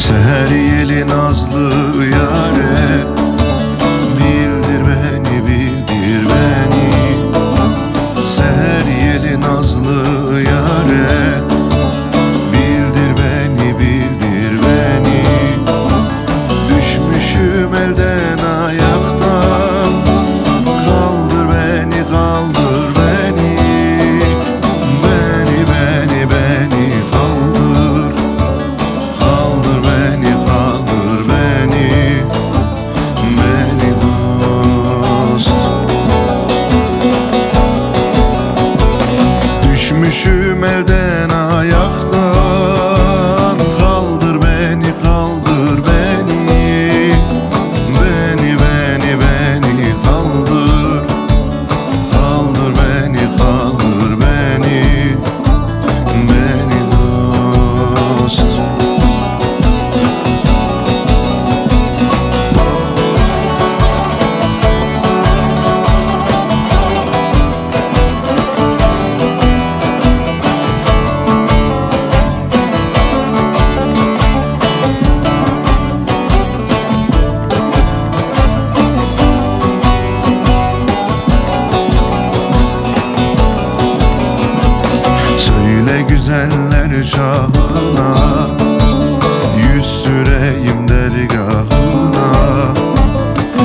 Seher yeli nazlı yâre. güzeller şahına Yüz süreyim dergahına.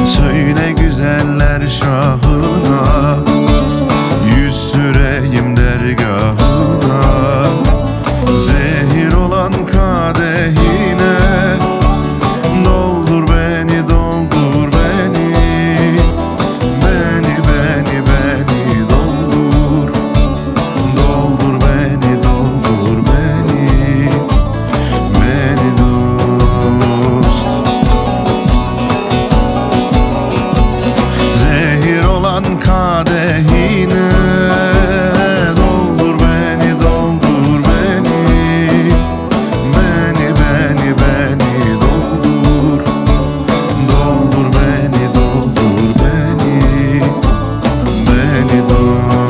Söyle güzeller şahına Poseidon.